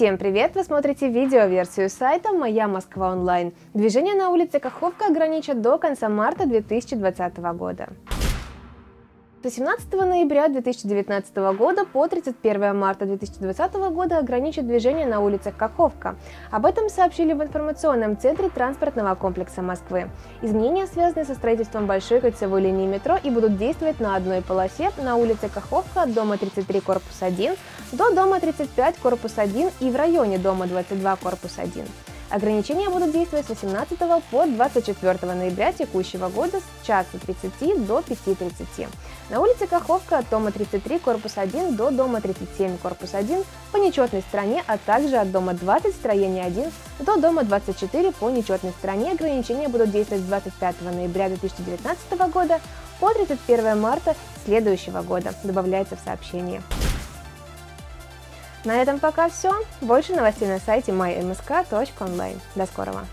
Всем привет! Вы смотрите видеоверсию сайта «Моя Москва онлайн». Движение на улице Каховка ограничат до конца марта 2020 года. С 18 ноября 2019 года по 31 марта 2020 года ограничат движение на улицах Каховка. Об этом сообщили в информационном центре транспортного комплекса Москвы. Изменения связаны со строительством большой кольцевой линии метро и будут действовать на одной полосе на улице Каховка от дома 33 корпус 1 до дома 35 корпус 1 и в районе дома 22 корпус 1. Ограничения будут действовать с 18 по 24 ноября текущего года с часа 30 до 5.30. На улице Каховка от дома 33, корпус 1 до дома 37, корпус 1 по нечетной стороне, а также от дома 20, строение 1 до дома 24 по нечетной стороне. Ограничения будут действовать с 25 ноября 2019 года по 31 марта следующего года, добавляется в сообщении. На этом пока все. Больше новостей на сайте mymsk.online. До скорого!